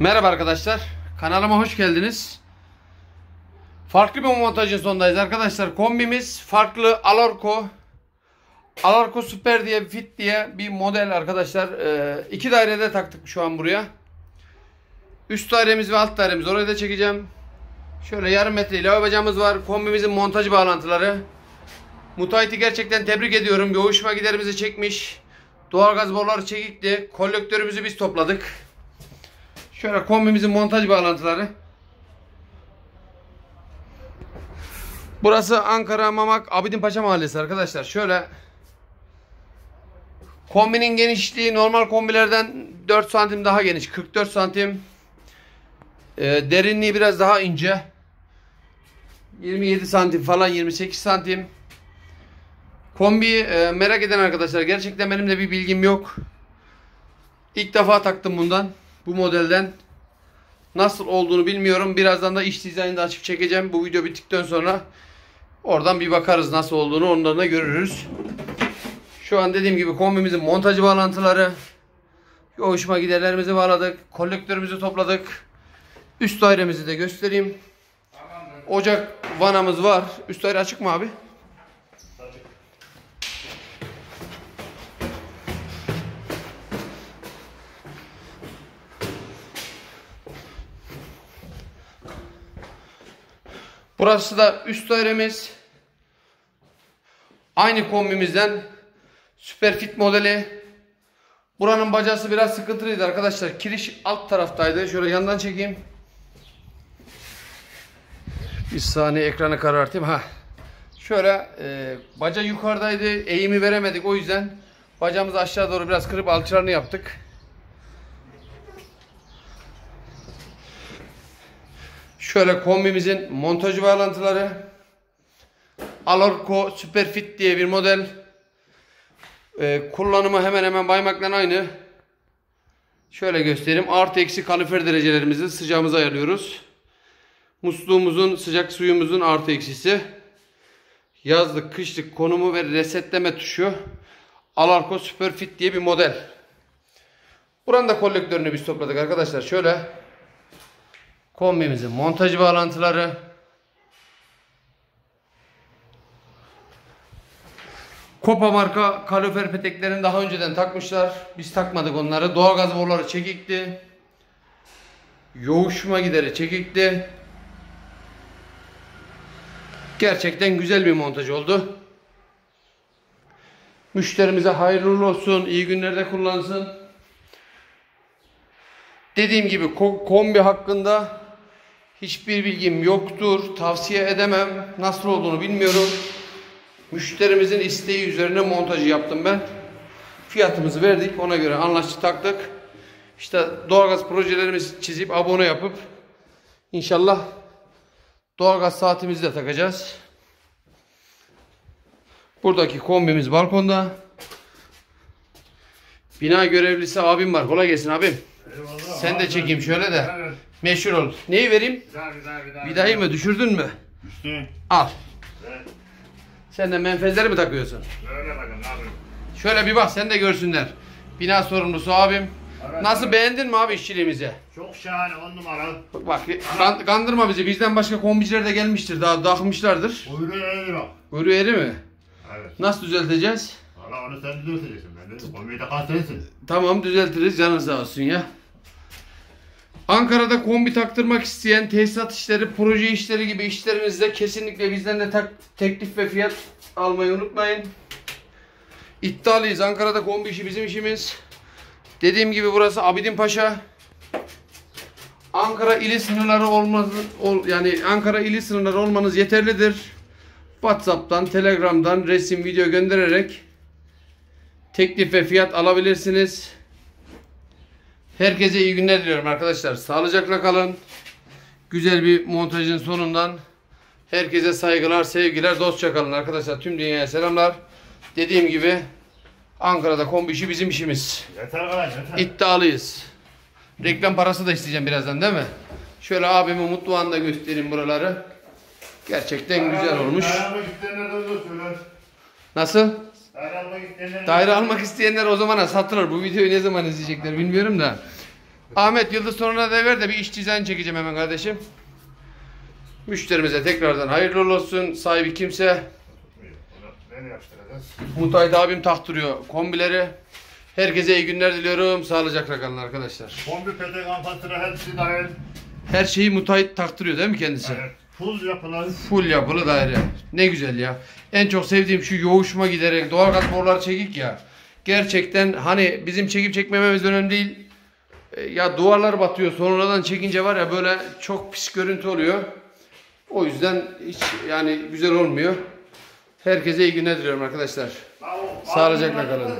Merhaba arkadaşlar. Kanalıma hoş geldiniz. Farklı bir montajın sonundayız arkadaşlar. Kombimiz farklı Alarko. Alarko Super diye Fit diye bir model arkadaşlar. Ee, iki dairede taktık şu an buraya. Üst dairemiz ve alt dairemiz. Orayı da çekeceğim. Şöyle yarım metre lavabacamız var. Kombimizin montaj bağlantıları. Mutayit'i gerçekten tebrik ediyorum. Yoğuşma giderimizi çekmiş. Doğalgaz boruları çekikti. Kolektörümüzü biz topladık. Şöyle kombimizin montaj bağlantıları. Burası Ankara Mamak Abidin Paşa Mahallesi arkadaşlar. Şöyle kombinin genişliği normal kombilerden 4 santim daha geniş. 44 santim. Ee, derinliği biraz daha ince. 27 santim falan 28 santim. Kombi e, merak eden arkadaşlar gerçekten benim de bir bilgim yok. İlk defa taktım bundan. Bu modelden. Nasıl olduğunu bilmiyorum. Birazdan da iç dizaynını da açıp çekeceğim. Bu video bittikten sonra oradan bir bakarız nasıl olduğunu ondan da görürüz. Şu an dediğim gibi kombimizin montajı bağlantıları. Yoğuşma giderlerimizi bağladık. Kolektörümüzü topladık. Üst dairemizi de göstereyim. Ocak vanamız var. Üst daire açık mı abi? Burası da üst dairemiz. Aynı kombimizden Superfit modeli. Buranın bacası biraz sıkıntılıydı arkadaşlar. Kiriş alt taraftaydı. Şöyle yandan çekeyim. Bir saniye ekranı karartayım. Ha. Şöyle e, baca yukarıdaydı. Eğimi veremedik. O yüzden bacamızı aşağı doğru biraz kırıp alçılarını yaptık. Şöyle kombimizin montajı bağlantıları. Alorco Superfit diye bir model. Ee, kullanımı hemen hemen baymakla aynı. Şöyle göstereyim. Artı eksi kalifer derecelerimizi sıcağımıza ayarlıyoruz. Musluğumuzun sıcak suyumuzun artı eksisi. Yazlık, kışlık konumu ve resetleme tuşu. Alarko Superfit diye bir model. Buranın da kolektörünü biz topladık arkadaşlar. Şöyle kombimizin montaj bağlantıları. Kopa marka kalorifer peteklerini daha önceden takmışlar. Biz takmadık onları. Doğalgaz boruları çekikti. Yoğuşma gideri çekikti. Gerçekten güzel bir montaj oldu. Müşterimize hayırlı olsun. iyi günlerde kullansın. Dediğim gibi kombi hakkında hiçbir bilgim yoktur. Tavsiye edemem. Nasıl olduğunu bilmiyorum. Müşterimizin isteği üzerine montajı yaptım ben. Fiyatımızı verdik. Ona göre anlaştık taktık. İşte doğalgaz projelerimizi çizip abone yapıp inşallah doğalgaz saatimizi de takacağız. Buradaki kombimiz balkonda. Bina görevlisi abim var. Kolay gelsin abim. Eyvallah. Sen de çekeyim şöyle de. Evet. Meşhur ol. Neyi vereyim? Güzel. Vidayı mı düşürdün mü? Üstü. Al. Evet. Sen de menfezleri mi takıyorsun? Böyle bakın abi. Şöyle bir bak sen de görsünler. Bina sorumlusu abim. Evet, Nasıl evet. beğendin mi abi işçiliğimizi? Çok şahane on numara. Bak, bak kan- kandırma bizi. Bizden başka kombiciler de gelmiştir. Daha takmışlardır. Buyurun öyle bak. Kuyruğu eri mi? Evet. Nasıl düzelteceğiz? Valla onu sen düzelteceksin. Ben de kombiyi takan sensin. Tamam düzeltiriz. Canın sağ olsun ya. Ankara'da kombi taktırmak isteyen tesisat işleri, proje işleri gibi işlerinizde kesinlikle bizden de tak- teklif ve fiyat almayı unutmayın. İddialıyız. Ankara'da kombi işi bizim işimiz. Dediğim gibi burası Abidin Paşa. Ankara ili sınırları olmaz ol, yani Ankara ili sınırları olmanız yeterlidir. WhatsApp'tan, Telegram'dan resim, video göndererek teklif ve fiyat alabilirsiniz. Herkese iyi günler diliyorum arkadaşlar. Sağlıcakla kalın. Güzel bir montajın sonundan herkese saygılar, sevgiler, dostça kalın arkadaşlar. Tüm dünyaya selamlar. Dediğim gibi Ankara'da kombi işi bizim işimiz. Yeter kadar yeter. İddialıyız. Reklam parası da isteyeceğim birazdan değil mi? Şöyle abimin mutfağını da göstereyim buraları. Gerçekten güzel olmuş. Nasıl? Daire almak isteyenler Daire almak isteyenler o zamana satılır. Bu videoyu ne zaman izleyecekler bilmiyorum da. Ahmet Yıldız sonuna da ver de bir iç dizayn çekeceğim hemen kardeşim. Müşterimize tekrardan hayırlı olsun. Sahibi kimse. Mutayit abim taktırıyor kombileri. Herkese iyi günler diliyorum. Sağlıcakla kalın arkadaşlar. Kombi petek ampastıra hepsi dahil. Her şeyi Mutayit taktırıyor değil mi kendisi? Evet. Full yapılan. Full yapılı daire. Ne güzel ya. En çok sevdiğim şu yoğuşma giderek doğal gaz borular çekik ya. Gerçekten hani bizim çekip çekmememiz önemli değil. E, Ya duvarlar batıyor sonradan çekince var ya böyle çok pis görüntü oluyor. O yüzden hiç yani güzel olmuyor. Herkese iyi günler diliyorum arkadaşlar. Sağlıcakla kalın.